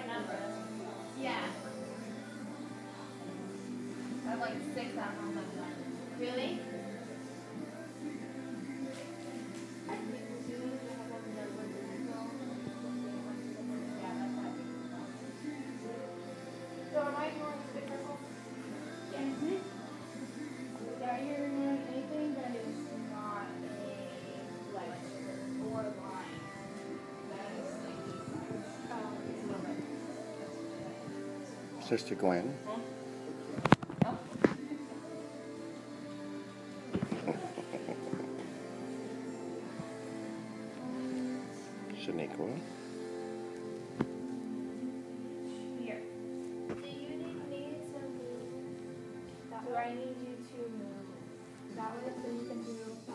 number. Yeah. I have like six apples I've Sister Gwen. Shaniqua. here. Do you need me to move? So I need you to move that way so you